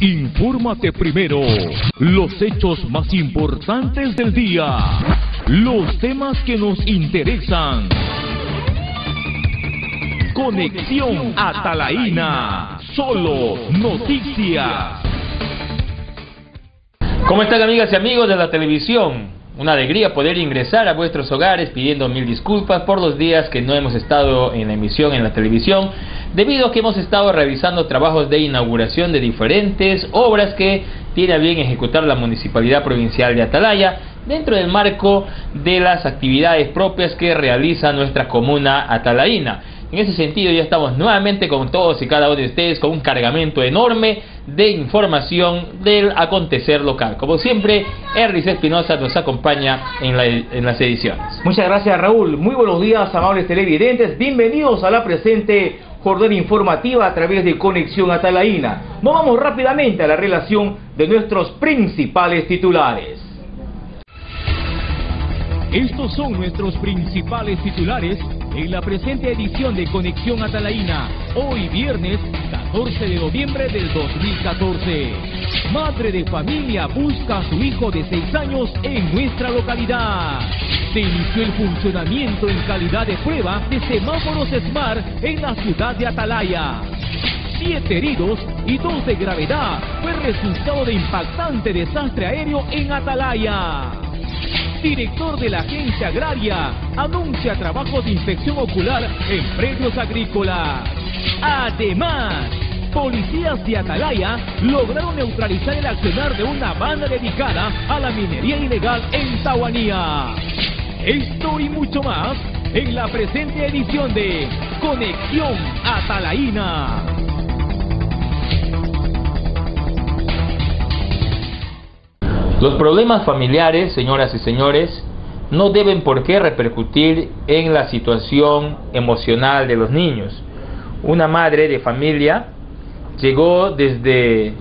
Infórmate primero. Los hechos más importantes del día. Los temas que nos interesan. Conexión Atalaína. Solo noticias. ¿Cómo están amigas y amigos de la televisión? Una alegría poder ingresar a vuestros hogares pidiendo mil disculpas por los días que no hemos estado en la emisión en la televisión, debido a que hemos estado realizando trabajos de inauguración de diferentes obras que tiene a bien ejecutar la Municipalidad Provincial de Atalaya dentro del marco de las actividades propias que realiza nuestra comuna atalaína. En ese sentido ya estamos nuevamente con todos y cada uno de ustedes con un cargamento enorme de información del acontecer local. Como siempre, Erris Espinosa nos acompaña en, en las ediciones. Muchas gracias Raúl. Muy buenos días amables televidentes. Bienvenidos a la presente jornada informativa a través de Conexión Atalaína. Nos vamos rápidamente a la relación de nuestros principales titulares. Estos son nuestros principales titulares en la presente edición de Conexión Atalaína, hoy viernes 14 de noviembre del 2014. Madre de familia busca a su hijo de 6 años en nuestra localidad. Se inició el funcionamiento en calidad de prueba de semáforos SMART en la ciudad de Atalaya. Siete heridos y dos de gravedad fue resultado de impactante desastre aéreo en Atalaya director de la agencia agraria, anuncia trabajos de inspección ocular en predios agrícolas. Además, policías de Atalaya lograron neutralizar el accionar de una banda dedicada a la minería ilegal en Tahuanía. Esto y mucho más en la presente edición de Conexión Atalaína. Los problemas familiares, señoras y señores, no deben por qué repercutir en la situación emocional de los niños. Una madre de familia llegó desde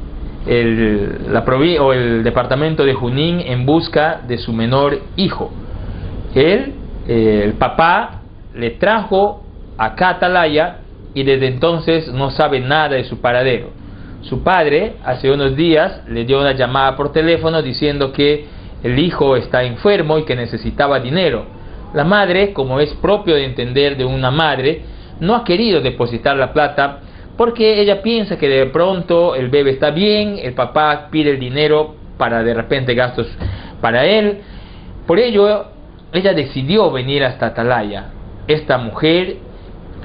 el, la o el departamento de Junín en busca de su menor hijo. Él, eh, el papá, le trajo a Catalaya y desde entonces no sabe nada de su paradero. Su padre hace unos días le dio una llamada por teléfono diciendo que el hijo está enfermo y que necesitaba dinero. La madre, como es propio de entender de una madre, no ha querido depositar la plata porque ella piensa que de pronto el bebé está bien, el papá pide el dinero para de repente gastos para él. Por ello, ella decidió venir hasta Atalaya. Esta mujer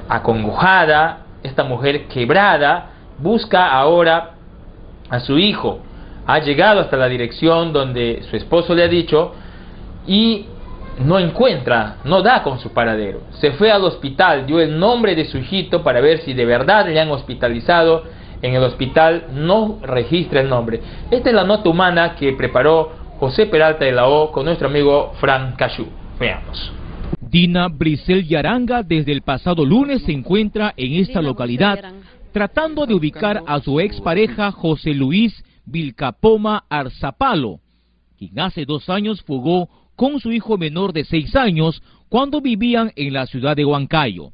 acongojada, esta mujer quebrada, busca ahora a su hijo. Ha llegado hasta la dirección donde su esposo le ha dicho y no encuentra, no da con su paradero. Se fue al hospital, dio el nombre de su hijito para ver si de verdad le han hospitalizado. En el hospital no registra el nombre. Esta es la nota humana que preparó José Peralta de la O con nuestro amigo Frank Cachú. Veamos. Dina Brisel Yaranga desde el pasado lunes se encuentra en esta localidad tratando de ubicar a su expareja José Luis Vilcapoma Arzapalo, quien hace dos años fugó con su hijo menor de seis años cuando vivían en la ciudad de Huancayo.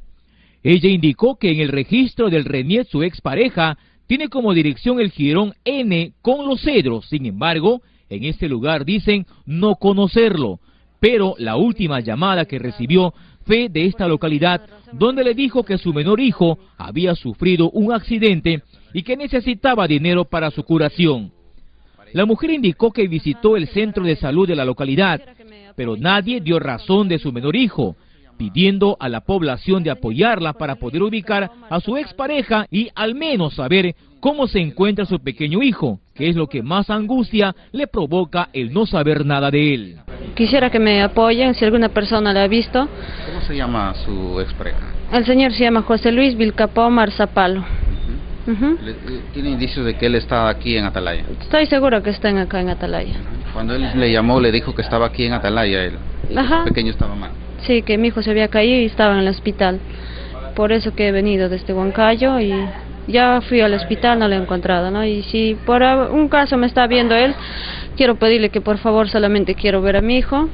Ella indicó que en el registro del RENIET su expareja tiene como dirección el jirón N con los cedros, sin embargo, en este lugar dicen no conocerlo, pero la última llamada que recibió fe de esta localidad, donde le dijo que su menor hijo había sufrido un accidente y que necesitaba dinero para su curación. La mujer indicó que visitó el centro de salud de la localidad, pero nadie dio razón de su menor hijo, pidiendo a la población de apoyarla para poder ubicar a su expareja y al menos saber cómo se encuentra su pequeño hijo, que es lo que más angustia le provoca el no saber nada de él. Quisiera que me apoyen si alguna persona la ha visto. ¿Cómo se llama su expareja? El señor se llama José Luis Vilcapó Marzapalo. ¿Tiene indicios de que él está aquí en Atalaya? Estoy seguro que está acá en Atalaya. Cuando él le llamó, le dijo que estaba aquí en Atalaya, él. Ajá. El pequeño estaba mal. Sí, que mi hijo se había caído y estaba en el hospital. Por eso que he venido desde Huancayo y ya fui al hospital, no lo he encontrado, ¿no? Y si por un caso me está viendo él, quiero pedirle que por favor solamente quiero ver a mi hijo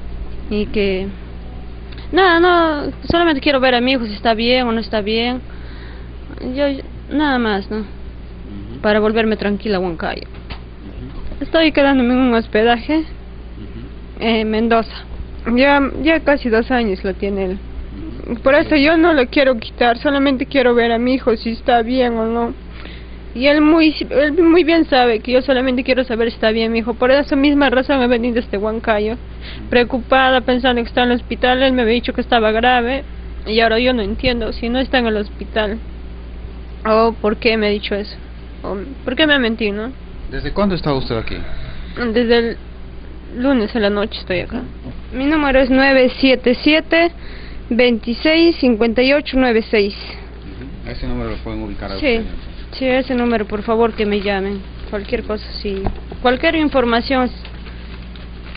y que nada no solamente quiero ver a mi hijo si está bien o no está bien yo nada más no para volverme tranquila a Huancayo. Estoy quedándome en un hospedaje en Mendoza. Ya, ya casi dos años lo tiene él. Por eso yo no lo quiero quitar, solamente quiero ver a mi hijo si está bien o no. Y él muy, él muy bien sabe que yo solamente quiero saber si está bien mi hijo. Por esa misma razón he venido a este Huancayo. Preocupada, pensando que está en el hospital. Él me había dicho que estaba grave. Y ahora yo no entiendo si no está en el hospital. ¿O por qué me ha dicho eso? ¿O ¿Por qué me ha mentido, no? ¿Desde cuándo está usted aquí? Desde el lunes en la noche estoy acá. Mi número es 977 265896. ¿A ese número lo pueden ubicar a Sí, usted? sí, ese número, por favor, que me llamen. Cualquier cosa, sí. Cualquier información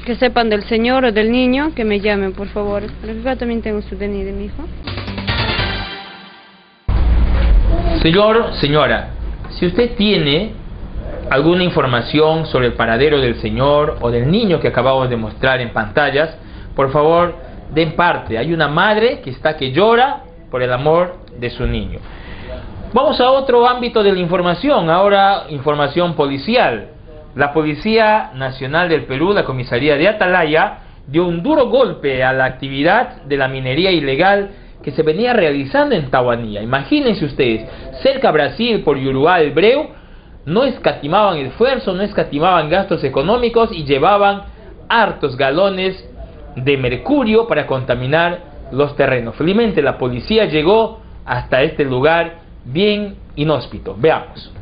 que sepan del señor o del niño, que me llamen, por favor. Porque acá también tengo su DNI de mi hijo. Señor, señora, si usted tiene alguna información sobre el paradero del señor o del niño que acabamos de mostrar en pantallas, por favor, den parte. Hay una madre que está que llora por el amor de su niño. Vamos a otro ámbito de la información, ahora información policial. La Policía Nacional del Perú, la comisaría de Atalaya, dio un duro golpe a la actividad de la minería ilegal que se venía realizando en Tahuanía. Imagínense ustedes, cerca Brasil por Uruguay, Breu, no escatimaban esfuerzo, no escatimaban gastos económicos y llevaban hartos galones de mercurio para contaminar los terrenos. Felizmente la policía llegó hasta este lugar bien inhóspito. Veamos.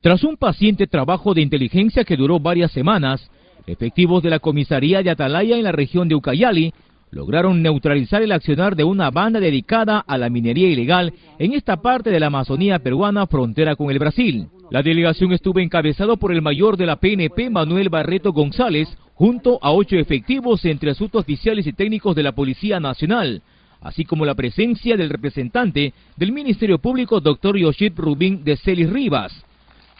Tras un paciente trabajo de inteligencia que duró varias semanas, efectivos de la comisaría de Atalaya en la región de Ucayali lograron neutralizar el accionar de una banda dedicada a la minería ilegal en esta parte de la Amazonía peruana frontera con el Brasil. La delegación estuvo encabezado por el mayor de la PNP, Manuel Barreto González, junto a ocho efectivos entre asuntos oficiales y técnicos de la Policía Nacional, así como la presencia del representante del Ministerio Público, doctor Yoship Rubín de Celis Rivas.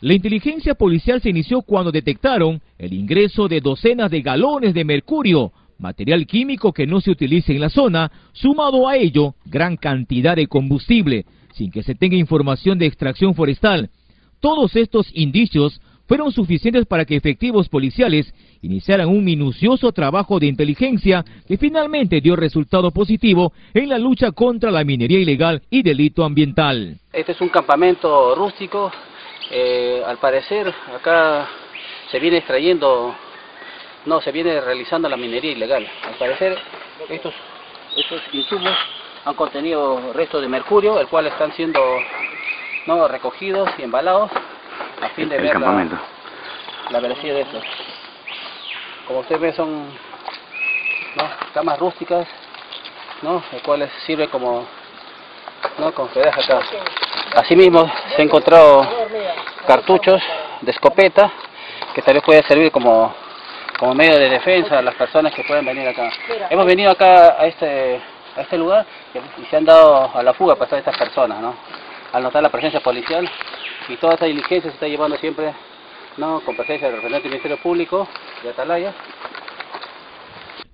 La inteligencia policial se inició cuando detectaron el ingreso de docenas de galones de mercurio, material químico que no se utiliza en la zona, sumado a ello gran cantidad de combustible, sin que se tenga información de extracción forestal. Todos estos indicios fueron suficientes para que efectivos policiales iniciaran un minucioso trabajo de inteligencia que finalmente dio resultado positivo en la lucha contra la minería ilegal y delito ambiental. Este es un campamento rústico. Eh, al parecer acá se viene extrayendo, no, se viene realizando la minería ilegal. Al parecer estos, estos insumos han contenido restos de mercurio, el cual están siendo no recogidos y embalados a fin de El ver la, la veracidad de estos. Como usted ve son ¿no? camas rústicas, ¿no? el cual sirve como ¿no? deja acá. Asimismo se han encontrado cartuchos de escopeta que tal vez puede servir como, como medio de defensa a las personas que pueden venir acá. Hemos venido acá a este, a este lugar y se han dado a la fuga para todas estas personas, ¿no? Al notar la presencia policial y toda esta diligencia se está llevando siempre ¿no? con presencia del representante del Ministerio Público de Atalaya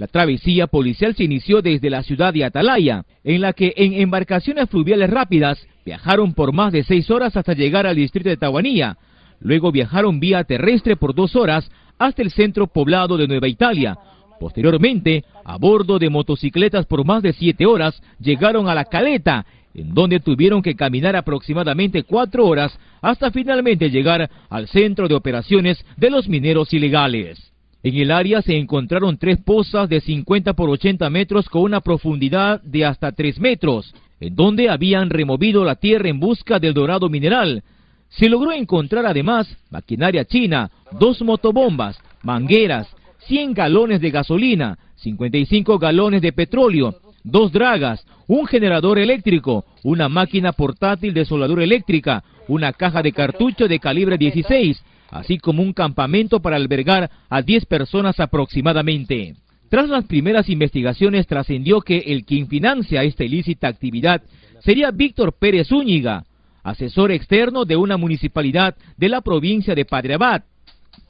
La travesía policial se inició desde la ciudad de Atalaya, en la que en embarcaciones fluviales rápidas viajaron por más de seis horas hasta llegar al distrito de Tahuanía. Luego viajaron vía terrestre por dos horas hasta el centro poblado de Nueva Italia. Posteriormente, a bordo de motocicletas por más de siete horas, llegaron a La Caleta, en donde tuvieron que caminar aproximadamente cuatro horas hasta finalmente llegar al centro de operaciones de los mineros ilegales. En el área se encontraron tres pozas de 50 por 80 metros con una profundidad de hasta 3 metros, en donde habían removido la tierra en busca del dorado mineral. Se logró encontrar además maquinaria china, dos motobombas, mangueras, 100 galones de gasolina, 55 galones de petróleo, dos dragas, un generador eléctrico, una máquina portátil de soldadura eléctrica, una caja de cartucho de calibre 16, así como un campamento para albergar a 10 personas aproximadamente. Tras las primeras investigaciones trascendió que el quien financia esta ilícita actividad sería Víctor Pérez Zúñiga, asesor externo de una municipalidad de la provincia de Padre Abad.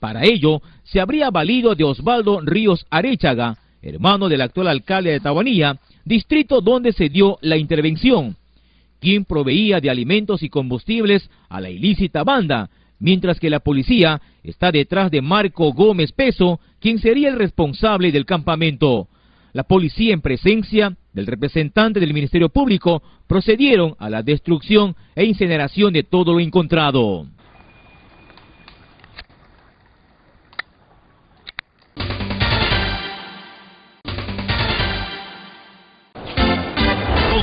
Para ello, se habría valido de Osvaldo Ríos Arechaga, hermano del actual alcalde de Tabanía, distrito donde se dio la intervención, quien proveía de alimentos y combustibles a la ilícita banda, mientras que la policía está detrás de Marco Gómez Peso, quien sería el responsable del campamento. La policía en presencia del representante del Ministerio Público procedieron a la destrucción e incineración de todo lo encontrado.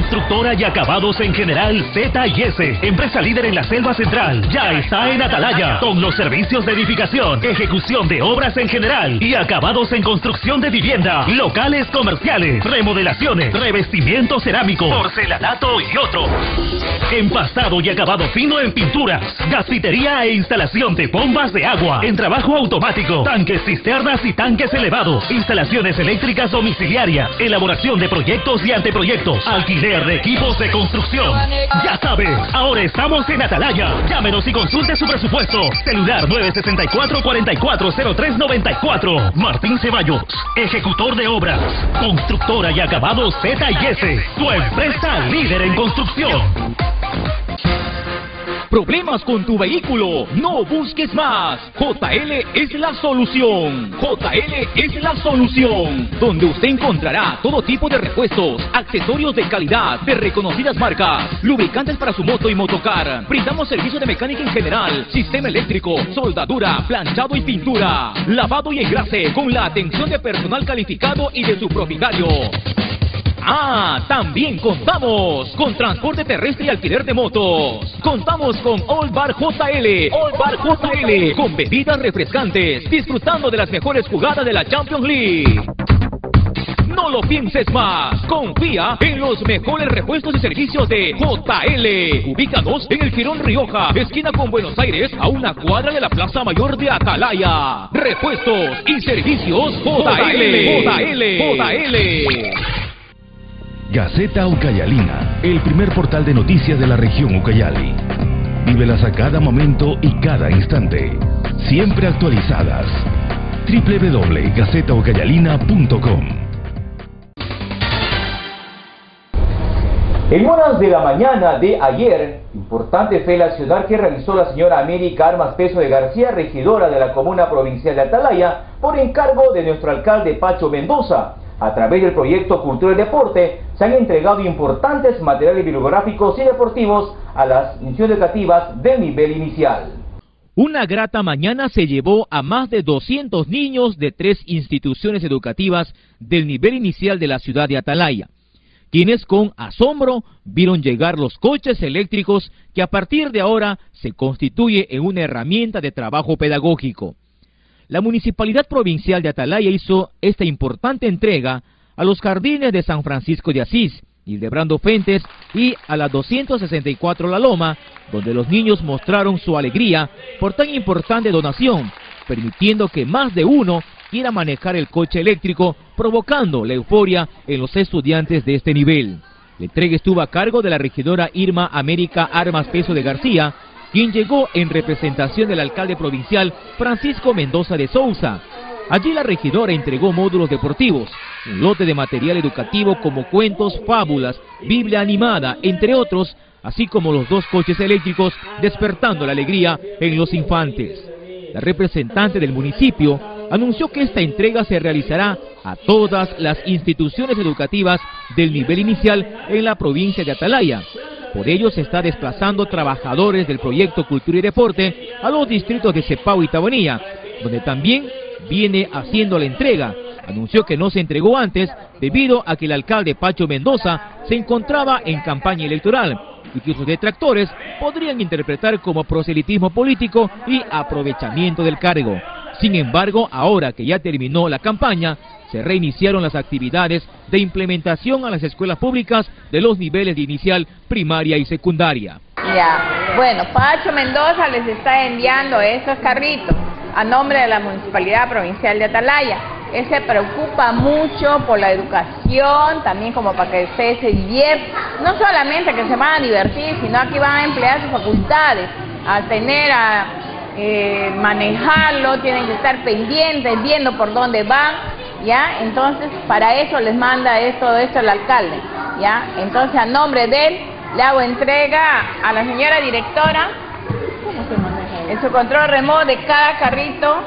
Constructora y acabados en general Z&S, empresa líder en la selva central, ya está en Atalaya, con los servicios de edificación, ejecución de obras en general y acabados en construcción de vivienda, locales comerciales, remodelaciones, revestimiento cerámico, porcelanato y otros. Empastado y acabado fino en pinturas, gasitería e instalación de bombas de agua, en trabajo automático, tanques cisternas y tanques elevados, instalaciones eléctricas domiciliarias, elaboración de proyectos y anteproyectos, alquiler de equipos de construcción. Ya sabes, ahora estamos en Atalaya. Llámenos y consulte su presupuesto. Celular 964-440394. Martín Ceballos, ejecutor de obras, constructora y acabados Z&S, tu empresa líder en construcción. Problemas con tu vehículo, no busques más. JL es la solución. JL es la solución. Donde usted encontrará todo tipo de repuestos, accesorios de calidad, de reconocidas marcas, lubricantes para su moto y motocar. Brindamos servicio de mecánica en general, sistema eléctrico, soldadura, planchado y pintura, lavado y engrase con la atención de personal calificado y de su propietario. Ah, también contamos con transporte terrestre y alquiler de motos. Contamos con All Bar JL, All Bar JL, con bebidas refrescantes, disfrutando de las mejores jugadas de la Champions League. No lo pienses más. Confía en los mejores repuestos y servicios de JL. Ubicados en el Girón Rioja, esquina con Buenos Aires, a una cuadra de la Plaza Mayor de Atalaya. Repuestos y servicios JL. JL. JL. Gaceta Ucayalina, el primer portal de noticias de la región Ucayali. Vívelas a cada momento y cada instante. Siempre actualizadas. www.gacetaucayalina.com En horas de la mañana de ayer, importante fue la ciudad que realizó la señora América Armas Peso de García, regidora de la comuna provincial de Atalaya, por encargo de nuestro alcalde Pacho Mendoza. A través del proyecto Cultura y Deporte se han entregado importantes materiales bibliográficos y deportivos a las instituciones educativas del nivel inicial. Una grata mañana se llevó a más de 200 niños de tres instituciones educativas del nivel inicial de la ciudad de Atalaya, quienes con asombro vieron llegar los coches eléctricos que a partir de ahora se constituye en una herramienta de trabajo pedagógico. La Municipalidad Provincial de Atalaya hizo esta importante entrega a los jardines de San Francisco de Asís, Hildebrando Fentes y a la 264 La Loma, donde los niños mostraron su alegría por tan importante donación, permitiendo que más de uno quiera manejar el coche eléctrico, provocando la euforia en los estudiantes de este nivel. La entrega estuvo a cargo de la regidora Irma América Armas Peso de García, quien llegó en representación del alcalde provincial Francisco Mendoza de Souza. Allí la regidora entregó módulos deportivos, un lote de material educativo como cuentos, fábulas, Biblia animada, entre otros, así como los dos coches eléctricos, despertando la alegría en los infantes. La representante del municipio anunció que esta entrega se realizará a todas las instituciones educativas del nivel inicial en la provincia de Atalaya, por ello se está desplazando trabajadores del proyecto Cultura y Deporte a los distritos de Cepao y Tabanía, donde también viene haciendo la entrega. Anunció que no se entregó antes debido a que el alcalde Pacho Mendoza se encontraba en campaña electoral y que sus detractores podrían interpretar como proselitismo político y aprovechamiento del cargo. Sin embargo, ahora que ya terminó la campaña, se reiniciaron las actividades de implementación a las escuelas públicas de los niveles de inicial, primaria y secundaria. Ya, bueno, Pacho Mendoza les está enviando estos carritos a nombre de la Municipalidad Provincial de Atalaya. Él se preocupa mucho por la educación, también como para que ustedes se diviertan, no solamente que se van a divertir, sino que van a emplear sus facultades, a tener a eh, manejarlo, tienen que estar pendientes, viendo por dónde van, ¿ya? Entonces, para eso les manda esto, esto el alcalde, ¿ya? Entonces, a nombre de él, le hago entrega a la señora directora en su control remoto de cada carrito.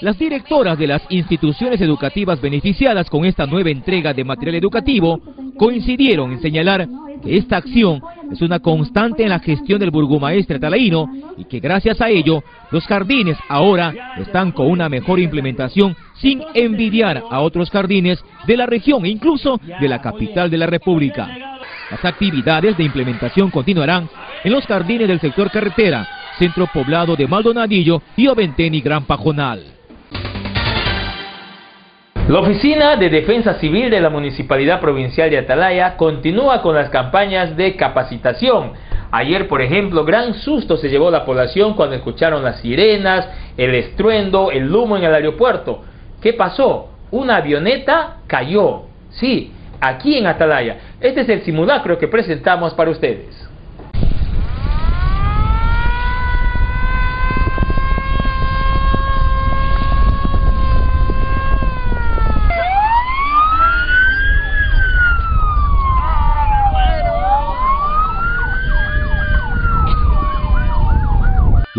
Las directoras de las instituciones educativas beneficiadas con esta nueva entrega de material educativo coincidieron en señalar que esta acción es una constante en la gestión del burgomaestre talaíno y que gracias a ello los jardines ahora están con una mejor implementación sin envidiar a otros jardines de la región e incluso de la capital de la República. Las actividades de implementación continuarán en los jardines del sector carretera, centro poblado de Maldonadillo y Oventén y Gran Pajonal. La Oficina de Defensa Civil de la Municipalidad Provincial de Atalaya continúa con las campañas de capacitación. Ayer, por ejemplo, gran susto se llevó la población cuando escucharon las sirenas, el estruendo, el humo en el aeropuerto. ¿Qué pasó? Una avioneta cayó. Sí, aquí en Atalaya. Este es el simulacro que presentamos para ustedes.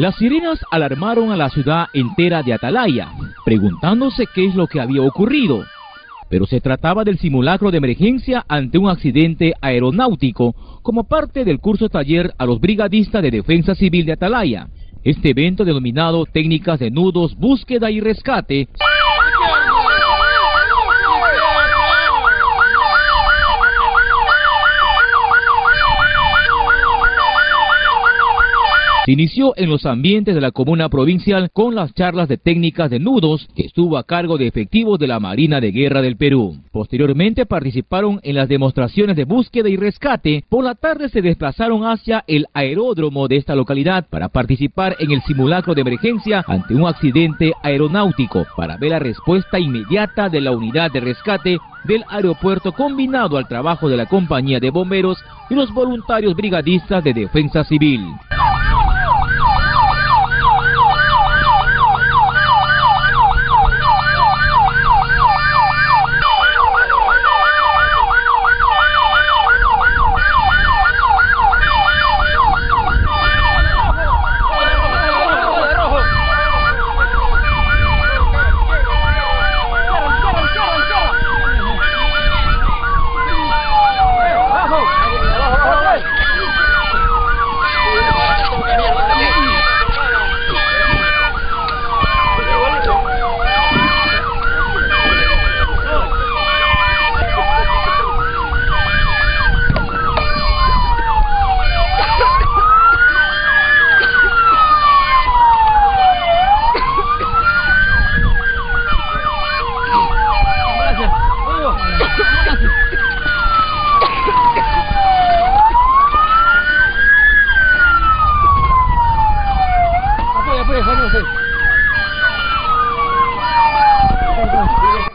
Las sirenas alarmaron a la ciudad entera de Atalaya, preguntándose qué es lo que había ocurrido. Pero se trataba del simulacro de emergencia ante un accidente aeronáutico como parte del curso taller a los brigadistas de defensa civil de Atalaya. Este evento denominado Técnicas de Nudos, Búsqueda y Rescate Se inició en los ambientes de la comuna provincial con las charlas de técnicas de nudos que estuvo a cargo de efectivos de la Marina de Guerra del Perú. Posteriormente participaron en las demostraciones de búsqueda y rescate. Por la tarde se desplazaron hacia el aeródromo de esta localidad para participar en el simulacro de emergencia ante un accidente aeronáutico para ver la respuesta inmediata de la unidad de rescate del aeropuerto combinado al trabajo de la compañía de bomberos y los voluntarios brigadistas de defensa civil.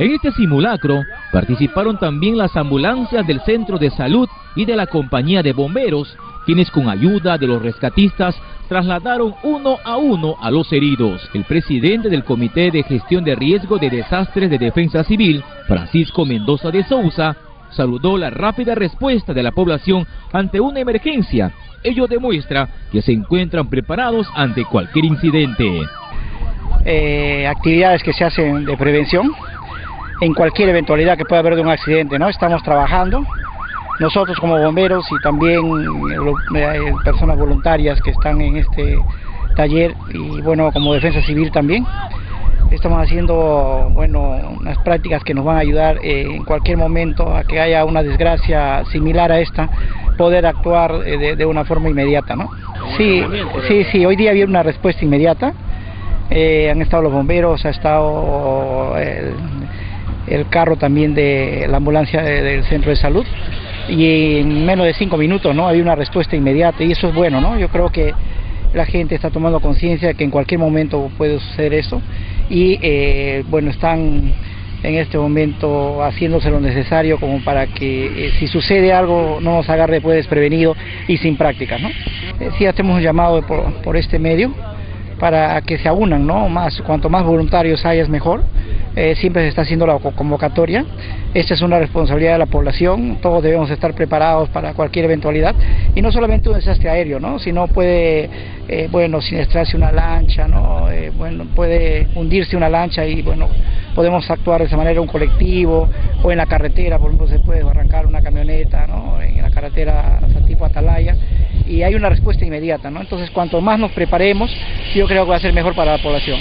En este simulacro participaron también las ambulancias del Centro de Salud y de la Compañía de Bomberos, quienes con ayuda de los rescatistas trasladaron uno a uno a los heridos. El presidente del Comité de Gestión de Riesgo de Desastres de Defensa Civil, Francisco Mendoza de Sousa, saludó la rápida respuesta de la población ante una emergencia. Ello demuestra que se encuentran preparados ante cualquier incidente. Eh, actividades que se hacen de prevención en cualquier eventualidad que pueda haber de un accidente, ¿no? Estamos trabajando, nosotros como bomberos y también eh, personas voluntarias que están en este taller y bueno, como defensa civil también. Estamos haciendo, bueno, unas prácticas que nos van a ayudar eh, en cualquier momento a que haya una desgracia similar a esta, poder actuar eh, de, una forma inmediata, ¿no? Sí, sí, sí, hoy día había una respuesta inmediata. han estado los bomberos, ha estado el carro también de la ambulancia del centro de salud. Y en menos de cinco minutos no había una respuesta inmediata y eso es bueno no yo creo que la gente está tomando conciencia de que en cualquier momento puede suceder eso. Y eh, bueno están en este momento haciéndose lo necesario como para que eh, si sucede algo no nos agarre pues desprevenido y sin práctica no eh, sí hacemos un llamado por, por este medio para que se aunan, ¿no? Más, cuanto más voluntarios hayas mejor. Eh, siempre se está haciendo la convocatoria. Esta es una responsabilidad de la población, todos debemos estar preparados para cualquier eventualidad y no solamente un desastre aéreo, ¿no? sino puede, eh, bueno, siniestrarse una lancha, ¿no? Eh, bueno, puede hundirse una lancha y bueno, podemos actuar de esa manera un colectivo o en la carretera, por ejemplo, se puede arrancar una camioneta ¿no? en la carretera tipo Atalaya y hay una respuesta inmediata, ¿no? Entonces, cuanto más nos preparemos, yo creo que va a ser mejor para la población.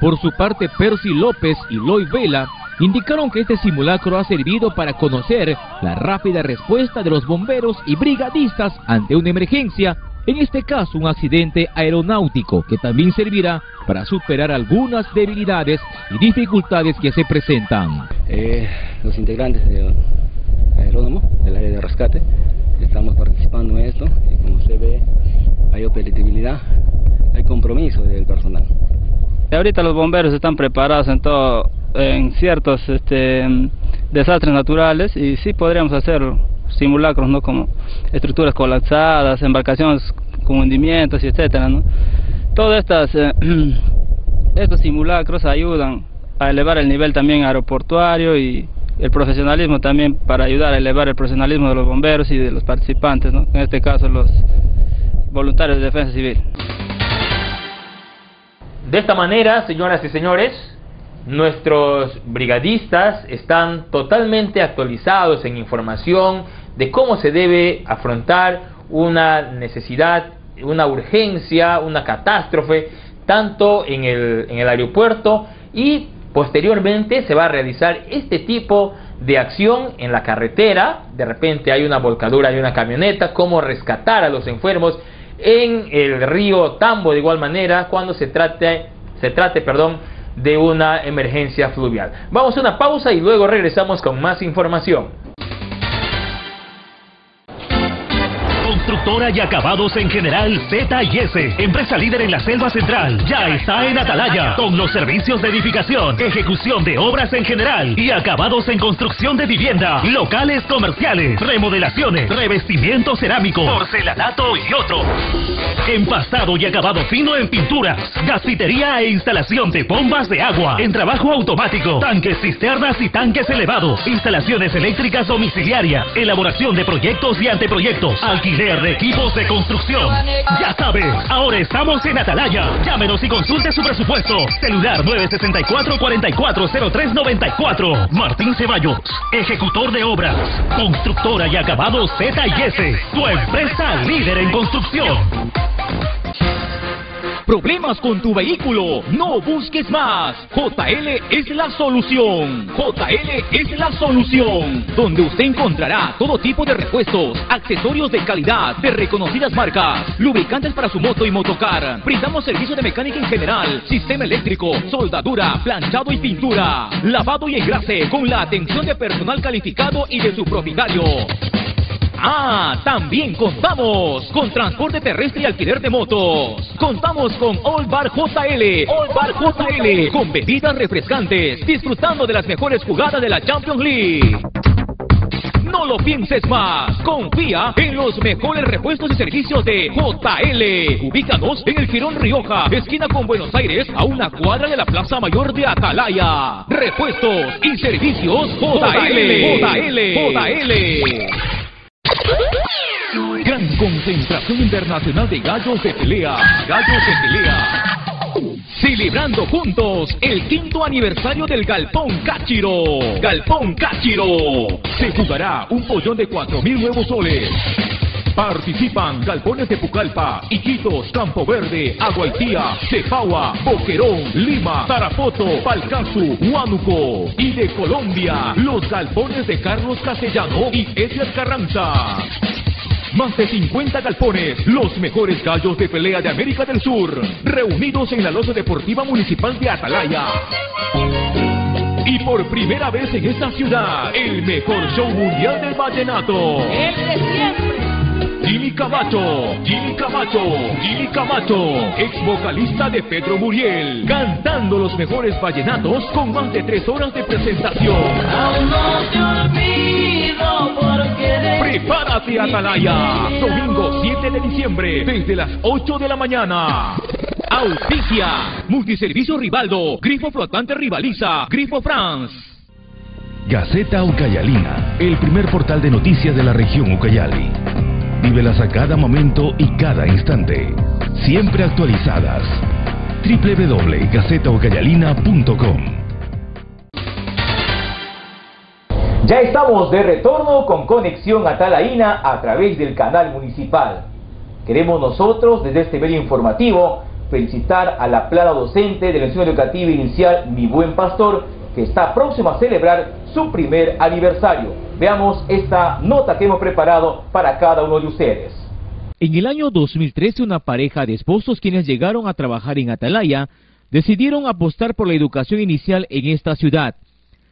Por su parte, Percy López y Loy Vela indicaron que este simulacro ha servido para conocer la rápida respuesta de los bomberos y brigadistas ante una emergencia, en este caso un accidente aeronáutico, que también servirá para superar algunas debilidades y dificultades que se presentan. Eh, los integrantes del aeródromo, del área de rescate, estamos participando en esto y como se ve hay operatividad, hay compromiso del personal. Ahorita los bomberos están preparados en todo, en ciertos este, desastres naturales y sí podríamos hacer simulacros, ¿no? Como estructuras colapsadas, embarcaciones con hundimientos y etcétera, ¿no? Todos estas, eh, estos simulacros ayudan a elevar el nivel también aeroportuario y el profesionalismo también para ayudar a elevar el profesionalismo de los bomberos y de los participantes, ¿no? en este caso los voluntarios de defensa civil. De esta manera, señoras y señores, nuestros brigadistas están totalmente actualizados en información de cómo se debe afrontar una necesidad, una urgencia, una catástrofe, tanto en el, en el aeropuerto y posteriormente se va a realizar este tipo de acción en la carretera, de repente hay una volcadura, hay una camioneta, cómo rescatar a los enfermos en el río Tambo de igual manera cuando se trate, se trate perdón, de una emergencia fluvial. Vamos a una pausa y luego regresamos con más información. Constructora y acabados en general Z&S, empresa líder en la selva central, ya está en Atalaya, con los servicios de edificación, ejecución de obras en general y acabados en construcción de vivienda, locales comerciales, remodelaciones, revestimiento cerámico, porcelanato y otros. Empastado y acabado fino en pinturas, gasitería e instalación de bombas de agua, en trabajo automático, tanques cisternas y tanques elevados, instalaciones eléctricas domiciliarias, elaboración de proyectos y anteproyectos, alquiler de equipos de construcción. Ya sabes, ahora estamos en Atalaya. Llámenos y consulte su presupuesto. Celular 964-440394. Martín Ceballos, ejecutor de obras, constructora y acabado Z&S, tu empresa líder en construcción. ¿Problemas con tu vehículo? No busques más. JL es la solución. JL es la solución. Donde usted encontrará todo tipo de repuestos, accesorios de calidad, de reconocidas marcas, lubricantes para su moto y motocar. Brindamos servicio de mecánica en general, sistema eléctrico, soldadura, planchado y pintura, lavado y engrase con la atención de personal calificado y de su propietario. Ah, también contamos con transporte terrestre y alquiler de motos. Contamos con All Bar JL, All Bar JL, con bebidas refrescantes, disfrutando de las mejores jugadas de la Champions League. No lo pienses más. Confía en los mejores repuestos y servicios de JL. Ubicados en el Girón Rioja, esquina con Buenos Aires, a una cuadra de la Plaza Mayor de Atalaya. Repuestos y servicios JL. JL. JL. Gran concentración internacional de gallos de pelea. Gallos de pelea. Celebrando juntos el quinto aniversario del Galpón Cáchiro. Galpón Cáchiro. Se jugará un pollón de cuatro mil nuevos soles. Participan Galpones de Pucallpa, Iquitos, Campo Verde, Aguaitía, Cefagua, Boquerón, Lima, Tarapoto, Palcazu, Huánuco. Y de Colombia, los Galpones de Carlos Castellano y Edgar Carranza. Más de 50 galpones, los mejores gallos de pelea de América del Sur, reunidos en la Loza Deportiva Municipal de Atalaya. Y por primera vez en esta ciudad, el mejor show mundial del vallenato. El de siempre. Jimmy Camacho, Jimmy Camacho, Jimmy Camacho, ex vocalista de Pedro Muriel, cantando los mejores vallenatos con más de tres horas de presentación. Prepárate Atalaya, domingo 7 de diciembre, desde las 8 de la mañana. Auspicia. Multiservicio Rivaldo. Grifo flotante rivaliza. Grifo France. Gaceta Ucayalina, el primer portal de noticias de la región Ucayali. Vívelas a cada momento y cada instante. Siempre actualizadas. www.gacetaucayalina.com Ya estamos de retorno con Conexión Atalaína a través del canal municipal. Queremos nosotros, desde este medio informativo, felicitar a la plana docente de la Educativa Inicial Mi Buen Pastor, que está próximo a celebrar su primer aniversario. Veamos esta nota que hemos preparado para cada uno de ustedes. En el año 2013, una pareja de esposos quienes llegaron a trabajar en Atalaya decidieron apostar por la educación inicial en esta ciudad.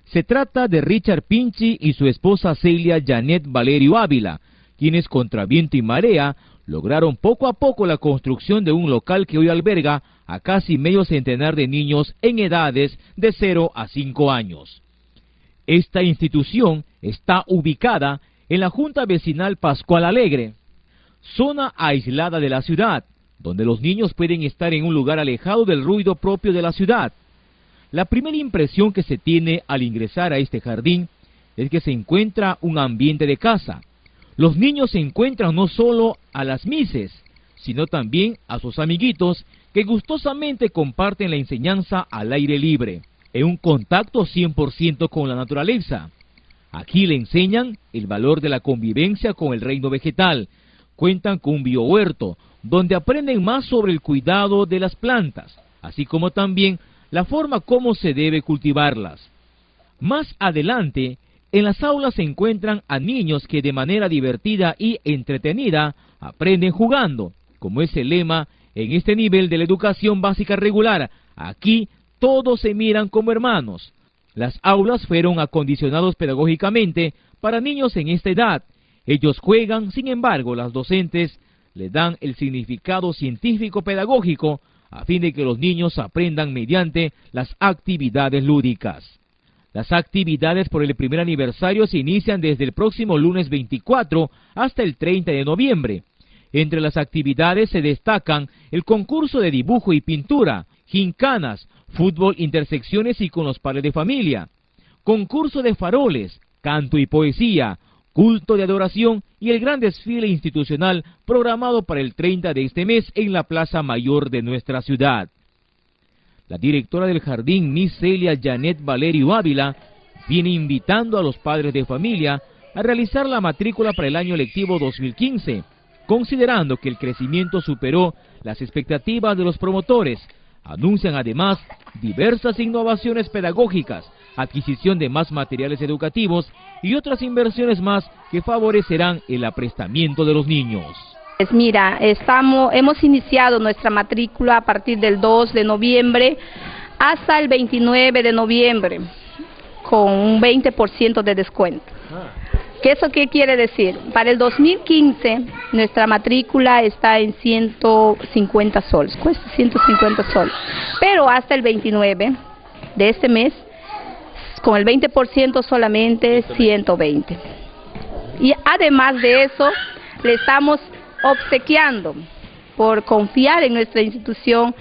Se trata de Richard Pinchi y su esposa Celia Janet Valerio Ávila, quienes contra viento y marea lograron poco a poco la construcción de un local que hoy alberga a casi medio centenar de niños en edades de 0 a 5 años. Esta institución está ubicada en la Junta Vecinal Pascual Alegre, zona aislada de la ciudad, donde los niños pueden estar en un lugar alejado del ruido propio de la ciudad. La primera impresión que se tiene al ingresar a este jardín es que se encuentra un ambiente de casa, los niños se encuentran no solo a las mises, sino también a sus amiguitos que gustosamente comparten la enseñanza al aire libre, en un contacto 100% con la naturaleza. Aquí le enseñan el valor de la convivencia con el reino vegetal, cuentan con un biohuerto, donde aprenden más sobre el cuidado de las plantas, así como también la forma como se debe cultivarlas. Más adelante, en las aulas se encuentran a niños que de manera divertida y entretenida aprenden jugando, como es el lema en este nivel de la educación básica regular. Aquí todos se miran como hermanos. Las aulas fueron acondicionados pedagógicamente para niños en esta edad. Ellos juegan, sin embargo, las docentes le dan el significado científico pedagógico a fin de que los niños aprendan mediante las actividades lúdicas. Las actividades por el primer aniversario se inician desde el próximo lunes 24 hasta el 30 de noviembre. Entre las actividades se destacan el concurso de dibujo y pintura, gincanas, fútbol, intersecciones y con los padres de familia, concurso de faroles, canto y poesía, culto de adoración y el gran desfile institucional programado para el 30 de este mes en la Plaza Mayor de nuestra ciudad. La directora del jardín, Miss Celia Janet Valerio Ávila, viene invitando a los padres de familia a realizar la matrícula para el año lectivo 2015, considerando que el crecimiento superó las expectativas de los promotores. Anuncian además diversas innovaciones pedagógicas, adquisición de más materiales educativos y otras inversiones más que favorecerán el aprestamiento de los niños. Pues mira, estamos, hemos iniciado nuestra matrícula a partir del 2 de noviembre hasta el 29 de noviembre con un 20% de descuento. ¿Qué eso qué quiere decir? Para el 2015 nuestra matrícula está en 150 soles, cuesta 150 soles, pero hasta el 29 de este mes con el 20% solamente 120. Y además de eso, le estamos obsequiando por confiar en nuestra institución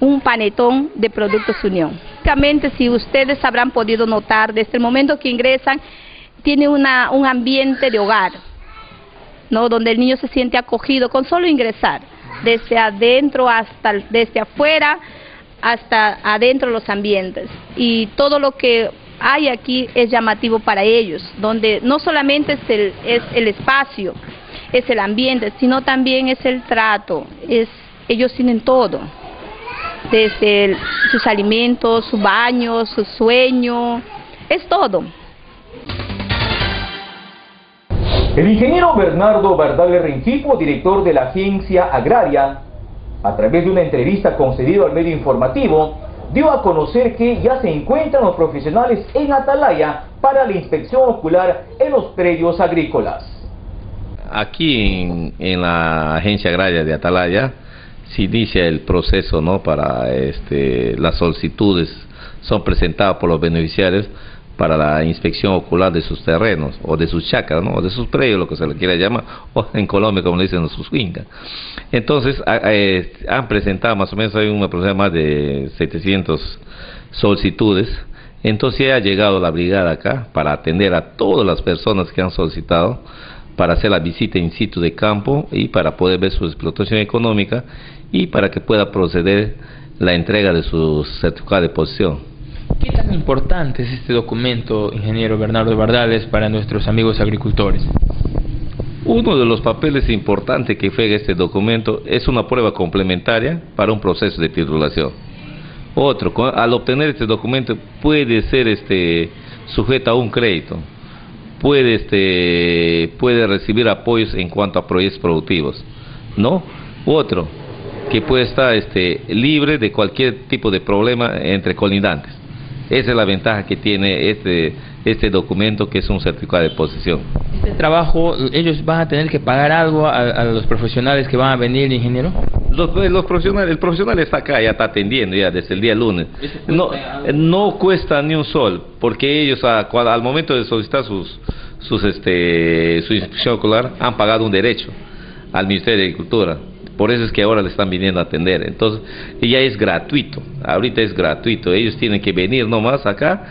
un panetón de Productos Unión. Básicamente, si ustedes habrán podido notar, desde el momento que ingresan, tiene una, un ambiente de hogar, ¿no? donde el niño se siente acogido con solo ingresar, desde adentro hasta desde afuera hasta adentro los ambientes. Y todo lo que hay aquí es llamativo para ellos, donde no solamente es el, es el espacio, es el ambiente, sino también es el trato, es ellos tienen todo, desde sus alimentos, su baño, su sueño, es todo. El ingeniero Bernardo Bardale Rengifo, director de la Agencia Agraria, a través de una entrevista concedida al medio informativo, dio a conocer que ya se encuentran los profesionales en Atalaya para la inspección ocular en los predios agrícolas. Aquí en, la agencia agraria de Atalaya se inicia el proceso no para este las solicitudes son presentadas por los beneficiarios para la inspección ocular de sus terrenos o de sus chacras, ¿no? o de sus predios, lo que se le quiera llamar, o en Colombia como le dicen sus fincas. Entonces eh, han presentado más o menos hay una de más de 700 solicitudes. Entonces ha llegado la brigada acá para atender a todas las personas que han solicitado para hacer la visita in situ de campo y para poder ver su explotación económica y para que pueda proceder la entrega de su certificado de posición. ¿Qué tan importante es este documento, ingeniero Bernardo Bardales, para nuestros amigos agricultores? Uno de los papeles importantes que juega este documento es una prueba complementaria para un proceso de titulación. Otro, al obtener este documento puede ser este sujeto a un crédito, puede este puede recibir apoyos en cuanto a proyectos productivos, ¿no? Otro, que puede estar este libre de cualquier tipo de problema entre colindantes. Esa es la ventaja que tiene este este documento que es un certificado de posesión. Este trabajo, ellos van a tener que pagar algo a, los profesionales que van a venir, ingeniero. Los, los, profesionales, el profesional está acá, ya está atendiendo ya desde el día lunes. No, no cuesta ni un sol, porque ellos al momento de solicitar sus, sus este, su inspección ocular han pagado un derecho al Ministerio de Agricultura. Por eso es que ahora le están viniendo a atender. Entonces, ya es gratuito. Ahorita es gratuito. Ellos tienen que venir nomás acá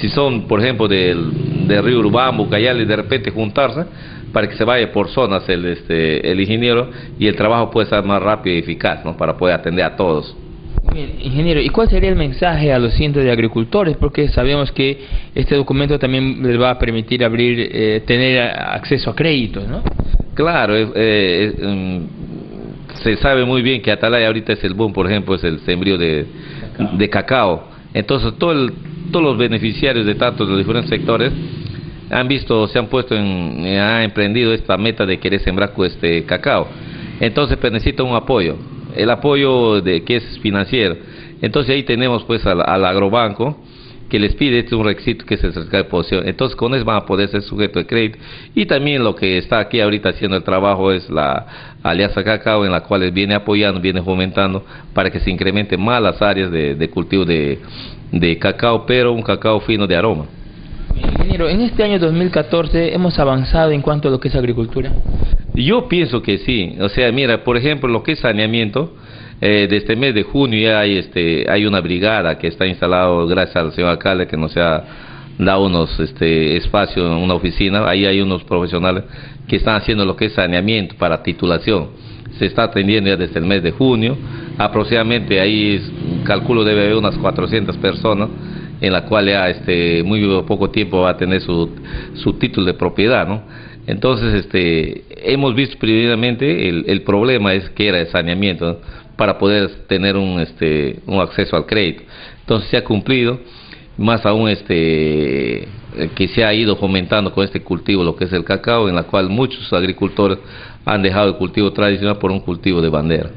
si son, por ejemplo, del, del río Urbambo, Cayali, de repente juntarse para que se vaya por zonas el, este, el ingeniero y el trabajo puede ser más rápido y eficaz, ¿no? Para poder atender a todos. Bien, ingeniero, ¿y cuál sería el mensaje a los cientos de agricultores? Porque sabemos que este documento también les va a permitir abrir, eh, tener acceso a créditos, ¿no? Claro, eh, mm, se sabe muy bien que Atalaya ahorita es el boom, por ejemplo, es el sembrío de, de cacao. Entonces, todo el, todos los beneficiarios de tantos de los diferentes sectores han visto, se han puesto en, han emprendido esta meta de querer sembrar este cacao. Entonces pues necesita un apoyo, el apoyo de que es financiero. Entonces ahí tenemos pues al, agrobanco que les pide este un requisito que es el certificado de posición. Entonces con eso van a poder ser sujeto de crédito. Y también lo que está aquí ahorita haciendo el trabajo es la Alianza Cacao en la cual viene apoyando, viene fomentando para que se incrementen más las áreas de, de cultivo de, de cacao, pero un cacao fino de aroma. Ingeniero, en este año 2014 hemos avanzado en cuanto a lo que es agricultura. Yo pienso que sí. O sea, mira, por ejemplo, lo que es saneamiento, eh, desde este mes de junio ya hay, este, hay una brigada que está instalada gracias al señor alcalde que nos ha dado unos este, espacios una oficina. Ahí hay unos profesionales que están haciendo lo que es saneamiento para titulación. Se está atendiendo ya desde el mes de junio aproximadamente ahí calculo debe haber unas 400 personas en la cual ya este muy poco tiempo va a tener su, su título de propiedad, ¿no? Entonces, este, hemos visto primeramente el, el problema es que era el saneamiento para poder tener un, este, un acceso al crédito. Entonces se ha cumplido, más aún este, que se ha ido fomentando con este cultivo lo que es el cacao, en la cual muchos agricultores han dejado el cultivo tradicional por un cultivo de bandera.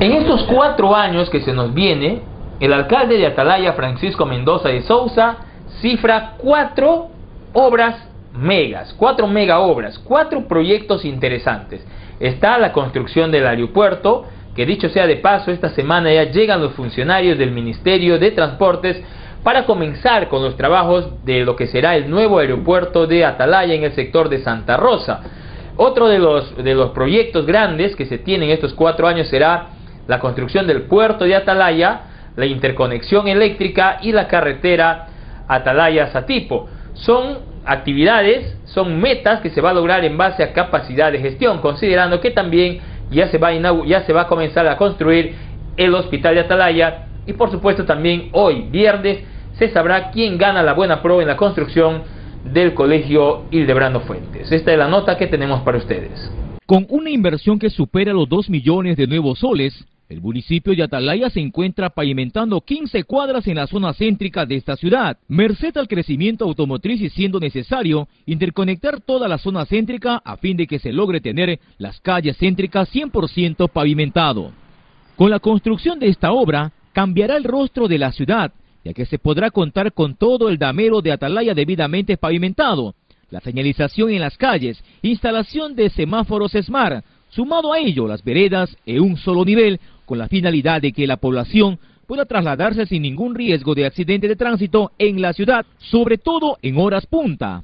En estos cuatro años que se nos viene, el alcalde de Atalaya, Francisco Mendoza de Sousa, cifra cuatro obras megas, cuatro mega obras, cuatro proyectos interesantes. Está la construcción del aeropuerto, que dicho sea de paso, esta semana ya llegan los funcionarios del Ministerio de Transportes para comenzar con los trabajos de lo que será el nuevo aeropuerto de Atalaya en el sector de Santa Rosa. Otro de los, de los proyectos grandes que se tienen estos cuatro años será la construcción del puerto de Atalaya, la interconexión eléctrica y la carretera Atalaya-Satipo. Son actividades, son metas que se va a lograr en base a capacidad de gestión, considerando que también ya se va a, ya se va a comenzar a construir el hospital de Atalaya y por supuesto también hoy, viernes, se sabrá quién gana la buena prueba en la construcción del colegio Hildebrando Fuentes. Esta es la nota que tenemos para ustedes. Con una inversión que supera los 2 millones de nuevos soles, el municipio de Atalaya se encuentra pavimentando 15 cuadras en la zona céntrica de esta ciudad, merced al crecimiento automotriz y siendo necesario interconectar toda la zona céntrica a fin de que se logre tener las calles céntricas 100% pavimentado. Con la construcción de esta obra, cambiará el rostro de la ciudad, ya que se podrá contar con todo el damero de Atalaya debidamente pavimentado, la señalización en las calles, instalación de semáforos SMART, sumado a ello las veredas en un solo nivel con la finalidad de que la población pueda trasladarse sin ningún riesgo de accidente de tránsito en la ciudad, sobre todo en horas punta.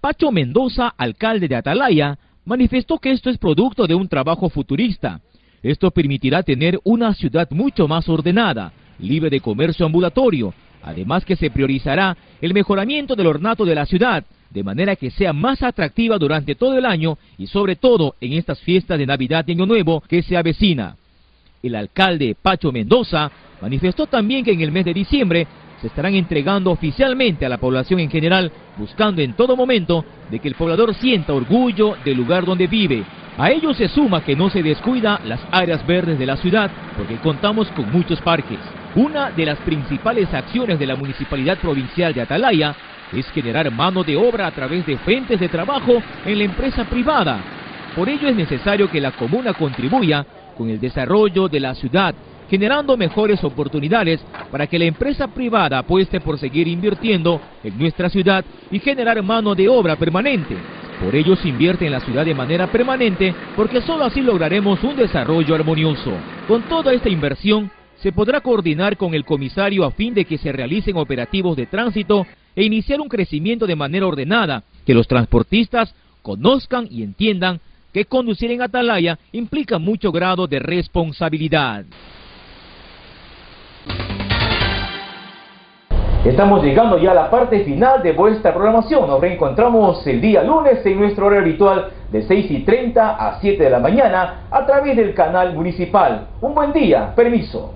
Pacho Mendoza, alcalde de Atalaya, manifestó que esto es producto de un trabajo futurista. Esto permitirá tener una ciudad mucho más ordenada, libre de comercio ambulatorio, además que se priorizará el mejoramiento del ornato de la ciudad, de manera que sea más atractiva durante todo el año y sobre todo en estas fiestas de Navidad y Año Nuevo que se avecina. El alcalde Pacho Mendoza manifestó también que en el mes de diciembre se estarán entregando oficialmente a la población en general, buscando en todo momento de que el poblador sienta orgullo del lugar donde vive. A ello se suma que no se descuida las áreas verdes de la ciudad, porque contamos con muchos parques. Una de las principales acciones de la Municipalidad Provincial de Atalaya es generar mano de obra a través de fuentes de trabajo en la empresa privada. Por ello es necesario que la comuna contribuya con el desarrollo de la ciudad, generando mejores oportunidades para que la empresa privada apueste por seguir invirtiendo en nuestra ciudad y generar mano de obra permanente. Por ello se invierte en la ciudad de manera permanente porque solo así lograremos un desarrollo armonioso. Con toda esta inversión se podrá coordinar con el comisario a fin de que se realicen operativos de tránsito e iniciar un crecimiento de manera ordenada, que los transportistas conozcan y entiendan que conducir en Atalaya implica mucho grado de responsabilidad. Estamos llegando ya a la parte final de vuestra programación. Nos reencontramos el día lunes en nuestro horario habitual de 6 y 30 a 7 de la mañana a través del canal municipal. Un buen día. Permiso.